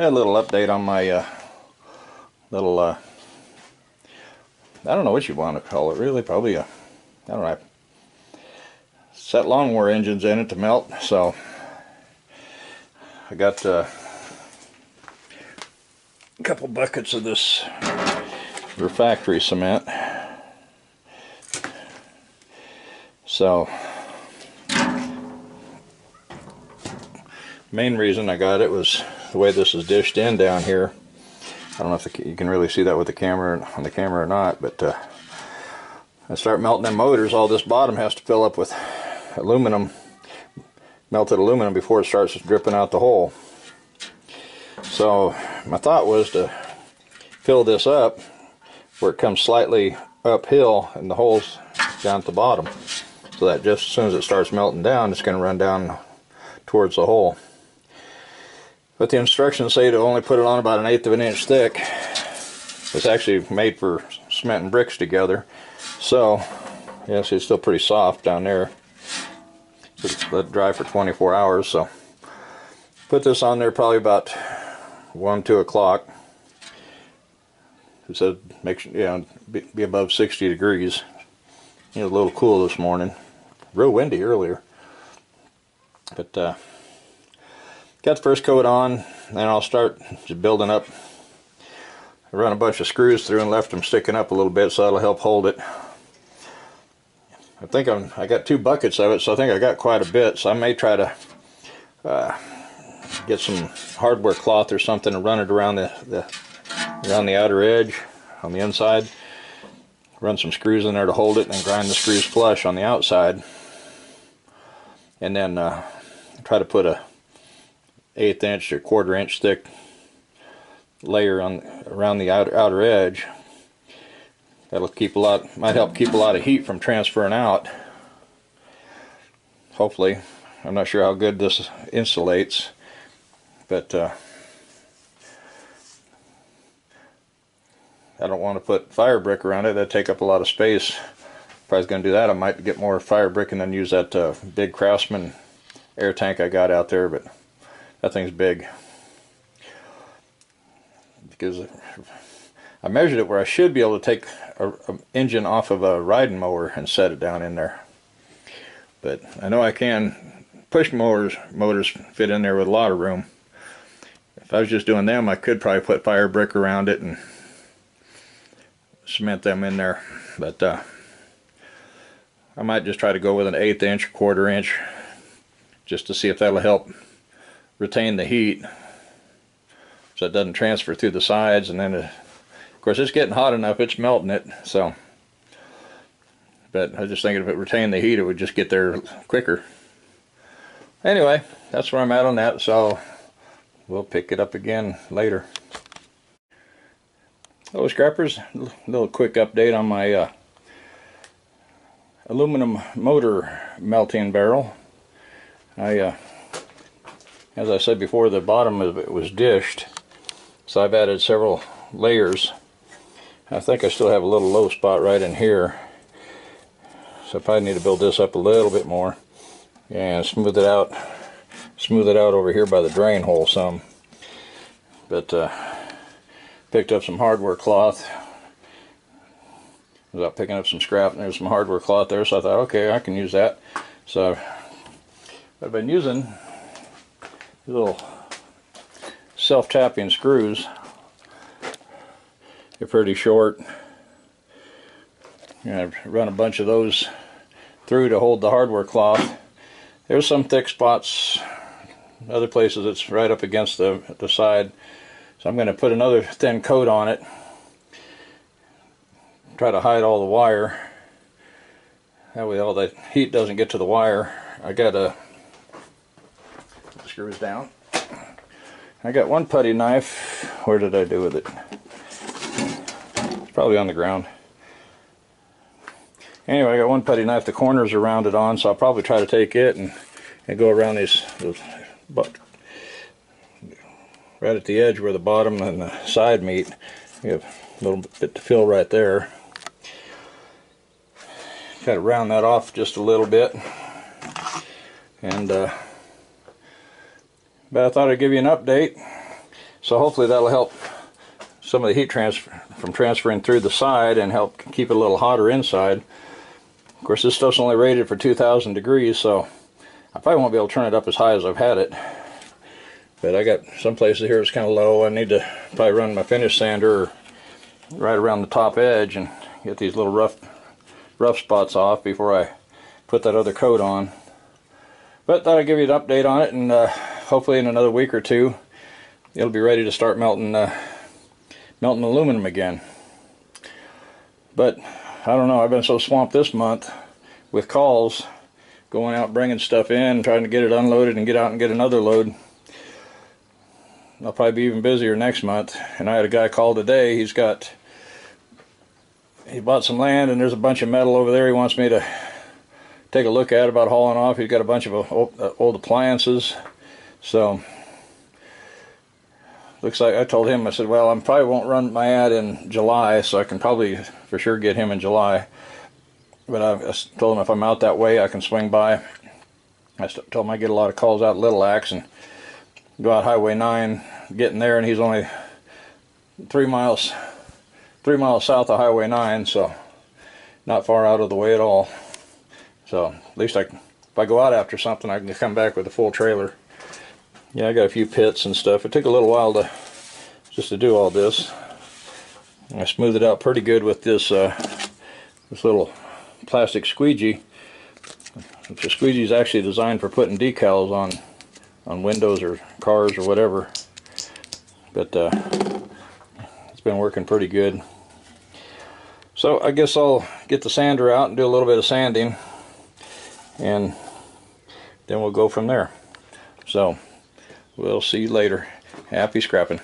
a little update on my uh, little, uh, I don't know what you want to call it really, probably a, I don't know, I set lawnmower engines in it to melt, so I got uh, a couple buckets of this refractory cement. So, main reason I got it was the way this is dished in down here. I don't know if the, you can really see that with the camera on the camera or not, but uh, I start melting them motors, all this bottom has to fill up with aluminum, melted aluminum before it starts dripping out the hole. So my thought was to fill this up where it comes slightly uphill and the holes down at the bottom. So that just as soon as it starts melting down, it's going to run down towards the hole. But the instructions say to only put it on about an eighth of an inch thick. It's actually made for cement and bricks together. So, yes, it's still pretty soft down there. Just let it dry for 24 hours. So, put this on there probably about 1, 2 o'clock. It said make sure, yeah, be, be above 60 degrees. It was a little cool this morning. Real windy earlier. But, uh, got the first coat on and I'll start just building up. I run a bunch of screws through and left them sticking up a little bit so that'll help hold it. I think I'm I got two buckets of it so I think I got quite a bit so I may try to uh, get some hardware cloth or something and run it around the, the around the outer edge on the inside. Run some screws in there to hold it and grind the screws flush on the outside. And then uh, try to put a eighth inch or quarter inch thick layer on around the outer, outer edge. That'll keep a lot, might help keep a lot of heat from transferring out. Hopefully, I'm not sure how good this insulates, but uh, I don't want to put fire brick around it. That'd take up a lot of space. If I was going to do that, I might get more fire brick and then use that uh, big Craftsman air tank I got out there, but that thing's big. Because I measured it where I should be able to take an engine off of a riding mower and set it down in there. But I know I can. Push motors motors fit in there with a lot of room. If I was just doing them, I could probably put fire brick around it and cement them in there. But uh, I might just try to go with an eighth inch, quarter inch, just to see if that'll help retain the heat so it doesn't transfer through the sides and then it, of course it's getting hot enough it's melting it so. But I was just thinking if it retained the heat it would just get there quicker. Anyway that's where I'm at on that so we'll pick it up again later. Hello scrappers. A little quick update on my uh, aluminum motor melting barrel. I uh, as I said before, the bottom of it was dished, so I've added several layers. I think I still have a little low spot right in here, so I probably need to build this up a little bit more and smooth it out, smooth it out over here by the drain hole some. But uh, picked up some hardware cloth. Was out picking up some scrap and there's some hardware cloth there, so I thought, okay, I can use that. So I've been using little self-tapping screws. They're pretty short. I've run a bunch of those through to hold the hardware cloth. There's some thick spots. Other places it's right up against the, the side. So I'm going to put another thin coat on it. Try to hide all the wire. That way all that heat doesn't get to the wire. I got a screws down. I got one putty knife. Where did I do with it? It's probably on the ground. Anyway, I got one putty knife. The corners are rounded on, so I'll probably try to take it and, and go around these, those, but right at the edge where the bottom and the side meet. You have a little bit to fill right there. Kind of round that off just a little bit. And uh, but I thought I'd give you an update. So hopefully that'll help some of the heat transfer from transferring through the side and help keep it a little hotter inside. Of course, this stuff's only rated for 2,000 degrees, so I probably won't be able to turn it up as high as I've had it. But I got some places here it's kind of low. I need to probably run my finish sander right around the top edge and get these little rough rough spots off before I put that other coat on. But thought I'd give you an update on it and uh, hopefully in another week or two it'll be ready to start melting uh, melting aluminum again. But I don't know, I've been so swamped this month with calls going out bringing stuff in, trying to get it unloaded and get out and get another load. I'll probably be even busier next month. And I had a guy call today. He's got, he bought some land and there's a bunch of metal over there. He wants me to take a look at about hauling off. He's got a bunch of old appliances. So, looks like I told him, I said, well, I probably won't run my ad in July, so I can probably for sure get him in July. But I, told him if I'm out that way, I can swing by. I told him I get a lot of calls out Little Axe and go out Highway 9, getting there, and he's only three miles, three miles south of Highway 9, so not far out of the way at all. So at least I, if I go out after something, I can come back with a full trailer. Yeah, I got a few pits and stuff. It took a little while to just to do all this. I smoothed it out pretty good with this uh, this little plastic squeegee. The squeegee is actually designed for putting decals on on windows or cars or whatever. But uh, it's been working pretty good. So I guess I'll get the sander out and do a little bit of sanding and then we'll go from there. So we'll see you later. Happy scrapping.